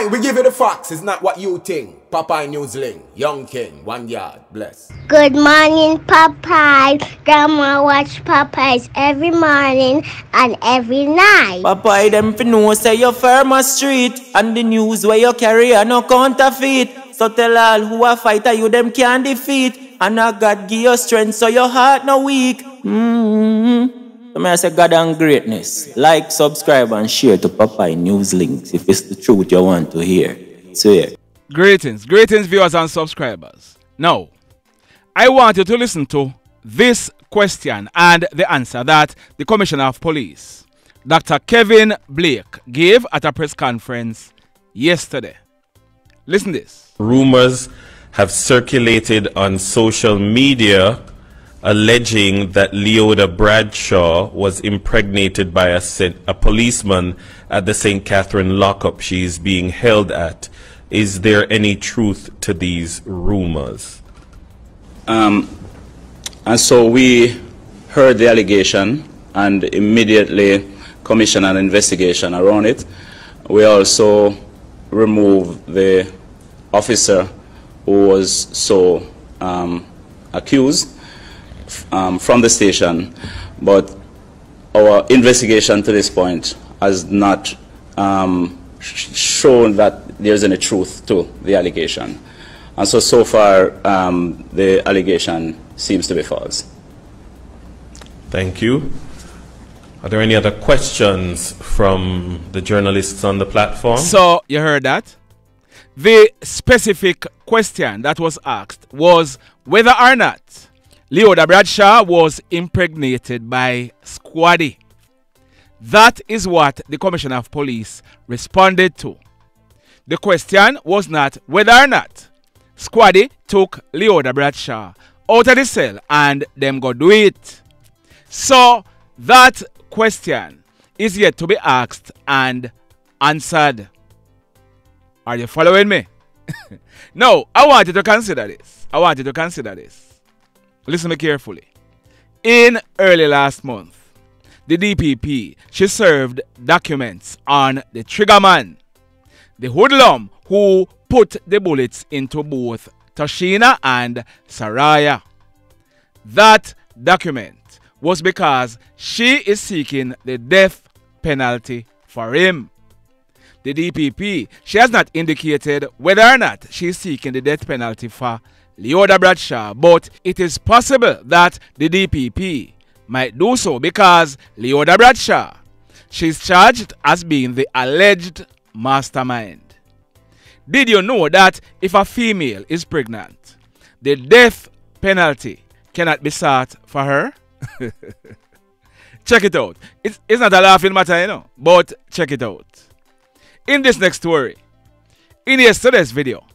Aye, we give you the facts. It's not what you think. Popeye Newsling, Young King, one yard, bless. Good morning, Popeye. Grandma watch Popeyes every morning and every night. Popeye them fi know say you firm a street And the news where you carry are no counterfeit So tell all who a fighter you them can defeat And a God give you strength so your heart no weak mm-hmm. So may I say God and greatness Like, subscribe and share to Popeye NewzLynx If it's the truth you want to hear So yeah Greetings, greetings viewers and subscribers. Now, I want you to listen to this question and the answer that the Commissioner of Police, Dr. Kevin Blake, gave at a press conference yesterday. Listen this. Rumors have circulated on social media alleging that Leoda Bradshaw was impregnated by a, a policeman at the St. Catherine lockup she is being held at. Is there any truth to these rumors? Um, and so we heard the allegation and immediately commissioned an investigation around it. We also removed the officer who was so um, accused um, from the station, but our investigation to this point has not um, shown that there's any truth to the allegation. And so, so far, um, the allegation seems to be false. Thank you. Are there any other questions from the journalists on the platform? So, you heard that? The specific question that was asked was whether or not Leoda Bradshaw was impregnated by Squaddy. That is what the Commissioner of Police responded to. The question was not whether or not Squaddy took Leoda Bradshaw out of the cell and them go do it. So that question is yet to be asked and answered. Are you following me? no, I want you to consider this. I want you to consider this. Listen me carefully. In early last month, the DPP, she served documents on the triggerman, the hoodlum who put the bullets into both Tashina and Saraya. That document was because she is seeking the death penalty for him. The DPP, she has not indicated whether or not she is seeking the death penalty for Leoda Bradshaw, but it is possible that the DPP might do so because Leoda Bradshaw, she's charged as being the alleged mastermind. Did you know that if a female is pregnant, the death penalty cannot be sought for her? check it out. It's, it's not a laughing matter, you know, but check it out. In this next story, in yesterday's video,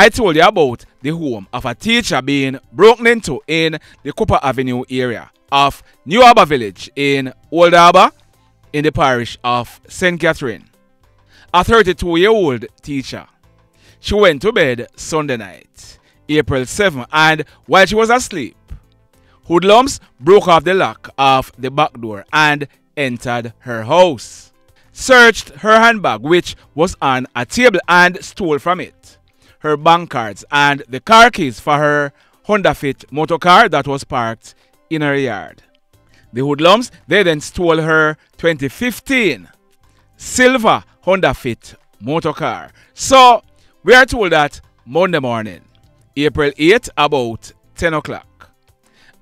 I told you about the home of a teacher being broken into in the Cooper Avenue area of New Harbour Village in Old Harbour in the parish of St. Catherine. A 32 year old teacher. She went to bed Sunday night, April 7, and while she was asleep, hoodlums broke off the lock of the back door and entered her house, searched her handbag, which was on a table, and stole from it her bank cards and the car keys for her Honda Fit motor car that was parked in her yard. The hoodlums, they then stole her 2015 silver Honda Fit motor car. So, we are told that Monday morning, April 8, about 10 o'clock,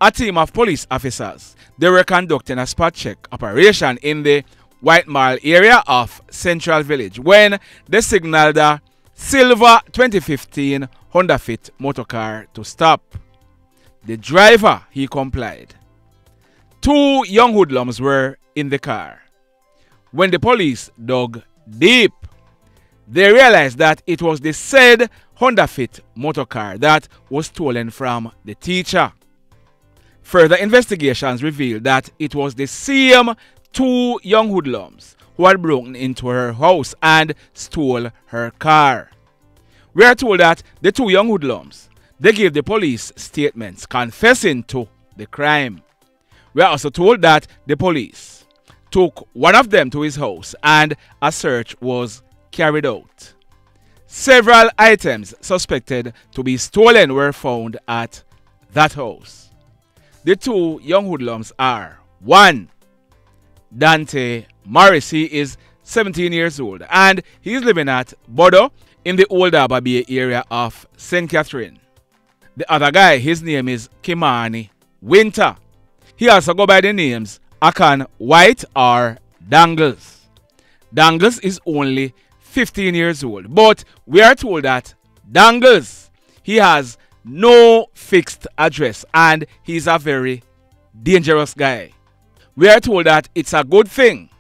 a team of police officers, they were conducting a spot check operation in the White Mall area of Central Village when they signaled a silver 2015 Honda Fit motor car to stop. The driver, he complied. Two young hoodlums were in the car. When the police dug deep, they realized that it was the said Honda Fit motor car that was stolen from the teacher. Further investigations revealed that it was the same two young hoodlums who had broken into her house and stole her car. We are told that the two young hoodlums, they gave the police statements confessing to the crime. We are also told that the police took one of them to his house and a search was carried out. Several items suspected to be stolen were found at that house. The two young hoodlums are 1. Dante Morris, he is 17 years old and he's living at Bodo in the Old Harbour Bay area of St. Catherine. The other guy, his name is Kimani Wynter. He also go by the names Akan White or Dangles. Dangles is only 15 years old, but we are told that Dangles, he has no fixed address and he's a very dangerous guy. We are told that it's a good thing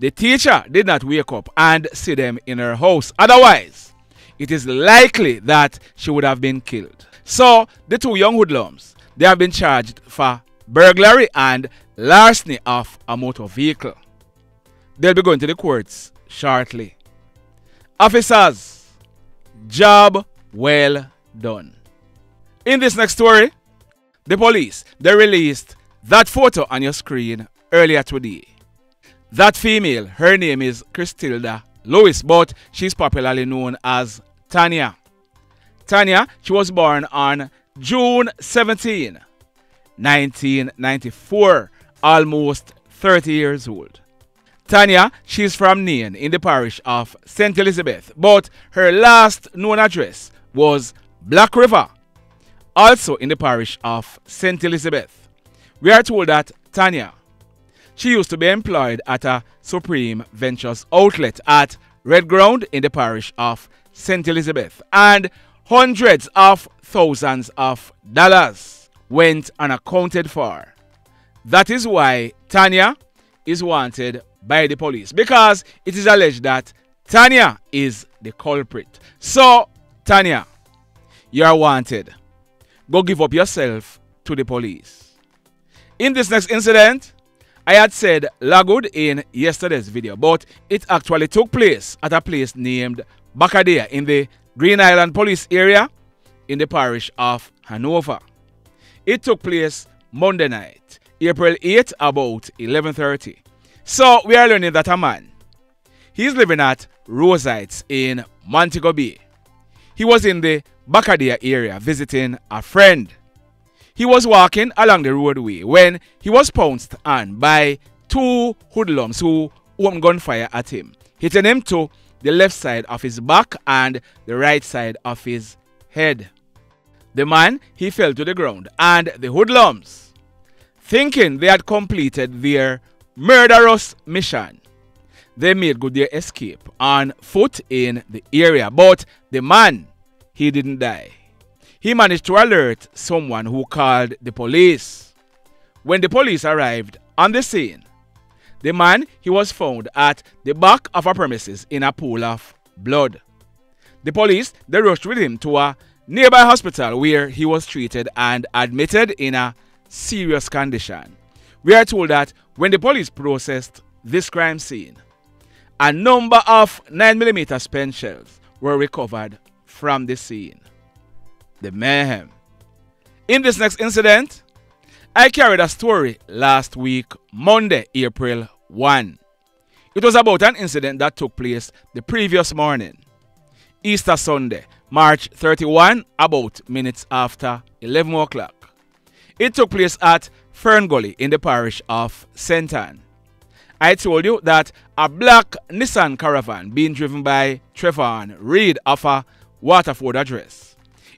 the teacher did not wake up and see them in her house. Otherwise, it is likely that she would have been killed. So, the two young hoodlums, they have been charged for burglary and larceny of a motor vehicle. They'll be going to the courts shortly. Officers, job well done. In this next story, the police, they released that photo on your screen earlier today. That female, her name is Crestilda Lewis, but she's popularly known as Tanya. Tanya, she was born on June 17, 1994, almost 30 years old. Tanya, she's from Nain in the parish of St. Elizabeth, but her last known address was Black River, also in the parish of St. Elizabeth. We are told that Tanya, she used to be employed at a Supreme Ventures outlet at Red Ground in the parish of St. Elizabeth, and hundreds of thousands of dollars went unaccounted for. That is why Tanya is wanted by the police because it is alleged that Tanya is the culprit. So, Tanya, you are wanted. Go give up yourself to the police. In this next incident, I had said Logwood in yesterday's video, but it actually took place at a place named Bacadea in the Green Island Police area in the parish of Hanover. It took place Monday night, April 8 about 11:30. So we are learning that a man, he's living at Rose Heights in Montego Bay. He was in the Bacadea area visiting a friend. He was walking along the roadway when he was pounced on by two hoodlums who opened gunfire at him, hitting him to the left side of his back and the right side of his head. The man, he fell to the ground, and the hoodlums, thinking they had completed their murderous mission, they made good their escape on foot in the area. But the man, he didn't die. He managed to alert someone who called the police. When the police arrived on the scene, the man he was found at the back of a premises in a pool of blood. The police they rushed with him to a nearby hospital where he was treated and admitted in a serious condition. We are told that when the police processed this crime scene, a number of 9mm spent shells were recovered from the scene. The mayhem. In this next incident, I carried a story last week, Monday, April 1. It was about an incident that took place the previous morning, Easter Sunday, March 31, about minutes after 11 o'clock. It took place at Fern Gully in the parish of St. Ann. I told you that a black Nissan caravan being driven by Trevaun Reid of a Waterford address.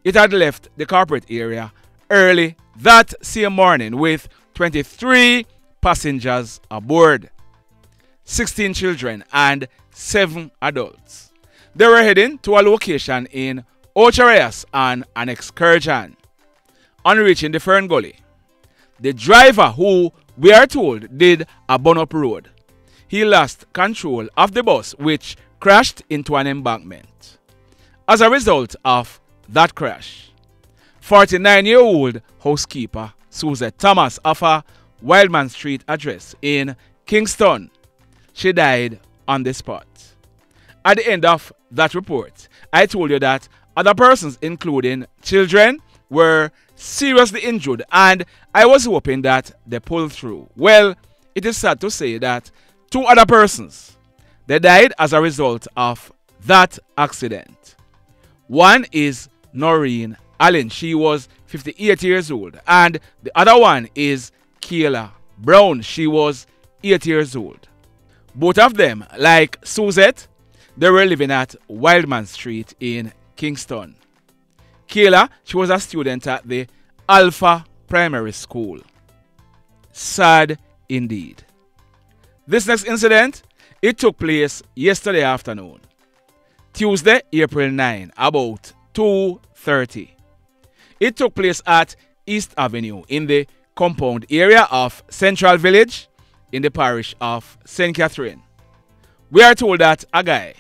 It had left the corporate area early that same morning with 23 passengers aboard, 16 children, and 7 adults. They were heading to a location in Ocho Rios on an excursion. On reaching the Fern Gully, the driver, who we are told did a burn up road, he lost control of the bus, which crashed into an embankment. As a result of that crash, 49 year old housekeeper Suzette Thomas of a Wildman Street address in Kingston, she died on the spot. At the end of that report, I told you that other persons, including children, were seriously injured, and I was hoping that they pulled through. Well, it is sad to say that two other persons they died as a result of that accident. One is Noreen Allen. She was 58 years old. And the other one is Kayla Brown. She was 8 years old. Both of them, like Suzette, they were living at Wildman Street in Kingston. Kayla, she was a student at the Alpha Primary School. Sad indeed. This next incident, it took place yesterday afternoon. Tuesday, April 9, about 2.30. It took place at East Avenue in the compound area of Central Village in the parish of St. Catherine. We are told that a guy,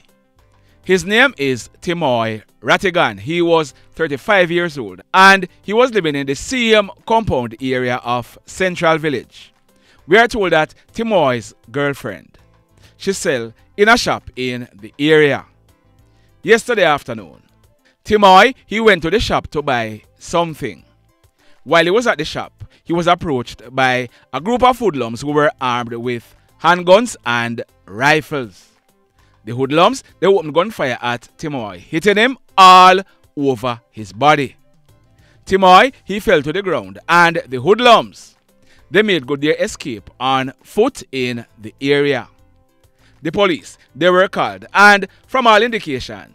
his name is Timoy Rattigan. He was 35 years old and he was living in the same compound area of Central Village. We are told that Timoy's girlfriend, she sell in a shop in the area. Yesterday afternoon, Timoy, he went to the shop to buy something. While he was at the shop, he was approached by a group of hoodlums who were armed with handguns and rifles. The hoodlums, they opened gunfire at Timoy, hitting him all over his body. Timoy, he fell to the ground and the hoodlums, they made good their escape on foot in the area. The police, they were called and from all indication,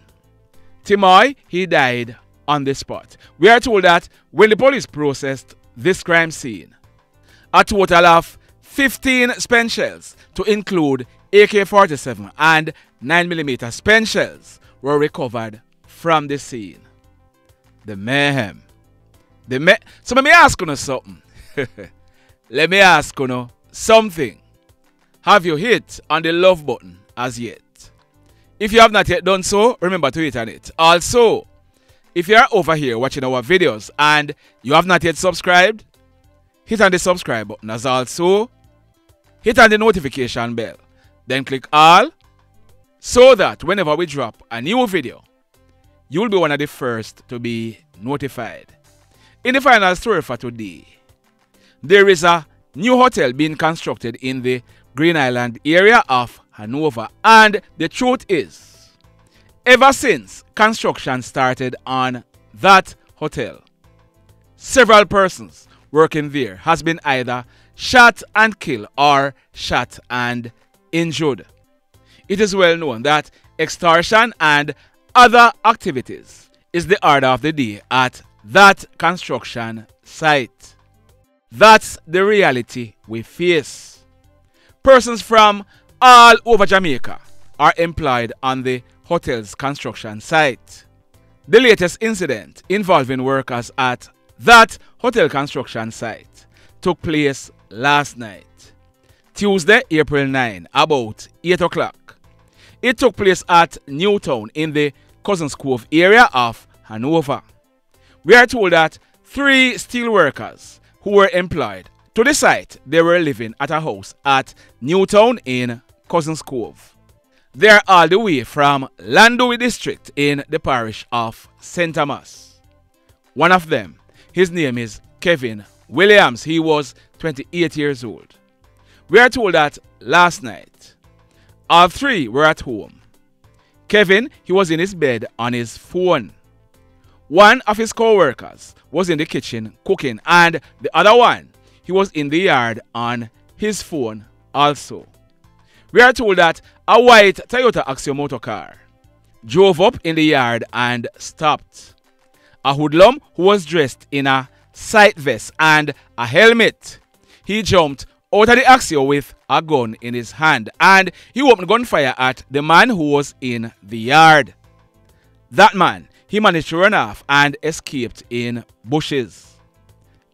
Timoy, he died on the spot. We are told that when the police processed this crime scene, a total of 15 spent shells to include AK-47 and 9mm spent shells were recovered from the scene. The mayhem. The me so let me ask you something. let me ask you something. Have you hit on the love button as yet? If you have not yet done so, remember to hit on it. Also, if you are over here watching our videos and you have not yet subscribed, hit on the subscribe button as also hit on the notification bell. Then click all so that whenever we drop a new video, you will be one of the first to be notified. In the final story for today, there is a new hotel being constructed in the Green Island area of Hanover. And the truth is, ever since construction started on that hotel, several persons working there has been either shot and killed or shot and injured. It is well known that extortion and other activities is the order of the day at that construction site. That's the reality we face. Persons from all over Jamaica are employed on the hotel's construction site. The latest incident involving workers at that hotel construction site took place last night, Tuesday, April 9, about 8 o'clock. It took place at Newtown in the Cousins Cove area of Hanover. We are told that three steel workers who were employed to the site, they were living at a house at Newtown in Cousins Cove. They are all the way from Llandewey district in the parish of St. Thomas. One of them, his name is Kevin Williams. He was 28 years old. We are told that last night, all three were at home. Kevin, he was in his bed on his phone. One of his co-workers was in the kitchen cooking and the other one he was in the yard on his phone also. We are told that a white Toyota Axio motor car drove up in the yard and stopped. A hoodlum who was dressed in a sight vest and a helmet. He jumped out of the Axio with a gun in his hand and he opened gunfire at the man who was in the yard. That man, he managed to run off and escaped in bushes.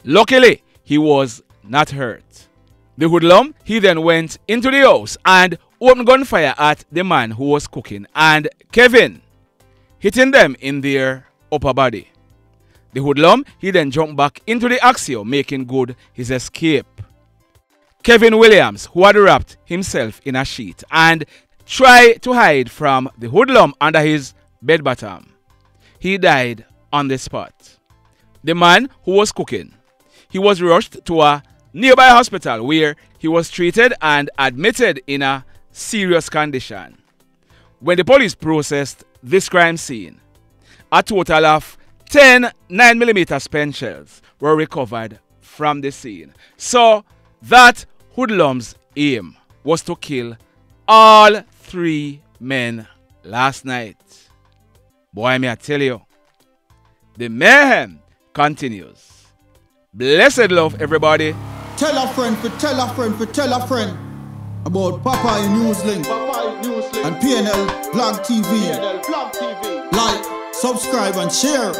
Luckily, he was not hurt. The hoodlum, he then went into the house and opened gunfire at the man who was cooking and Kevin, hitting them in their upper body. The hoodlum, he then jumped back into the Axio, making good his escape. Kevin Williams, who had wrapped himself in a sheet and tried to hide from the hoodlum under his bed bottom, he died on the spot. The man who was cooking, he was rushed to a nearby hospital where he was treated and admitted in a serious condition. When the police processed this crime scene, a total of 10 9mm spent shells were recovered from the scene. So that hoodlum's aim was to kill all three men last night. Boy, may I tell you, the mayhem continues. Blessed love, everybody. Tell a friend for tell a friend for tell a friend about Popeye Newslink and PNL Blog TV. Like, subscribe and share.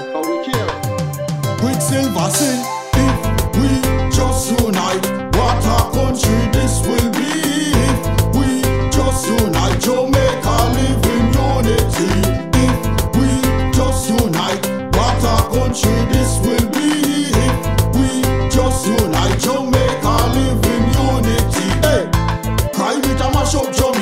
Quicksilver sing if we just unite. What a country this will be if we just unite. Jamaica live in unity. If we just unite. What a country this will be if we just unite. Jamaica it a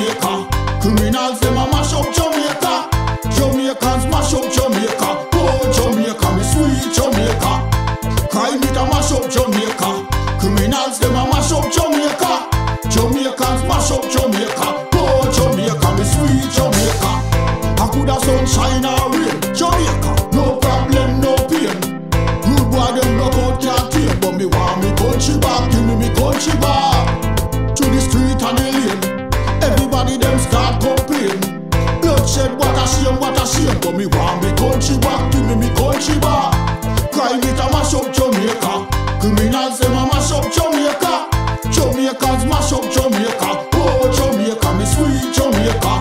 But me want me country back. Give me me country back. Crime it a mash up Jamaica. Criminals them a mash up Jamaica. Jamaicans mash up Jamaica. Oh Jamaica, me sweet Jamaica.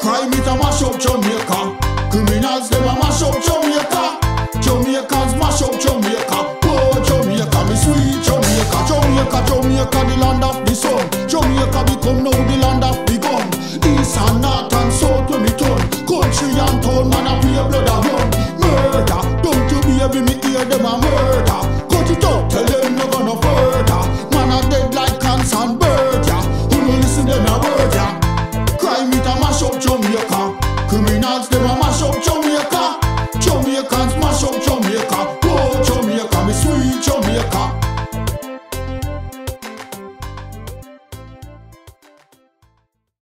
Crime it a mash up Jamaica. Criminals them a mash up Jamaica. Jamaicans mash up Jamaica. Oh Jamaica, me sweet Jamaica. Jamaica, Jamaica, the land of the sun. Jamaica become now the land of the gun. East and north and south when turn. Country and town man a pay blood a run Murder, don't you baby me hear them a murder. Cut it out, tell them no gonna further.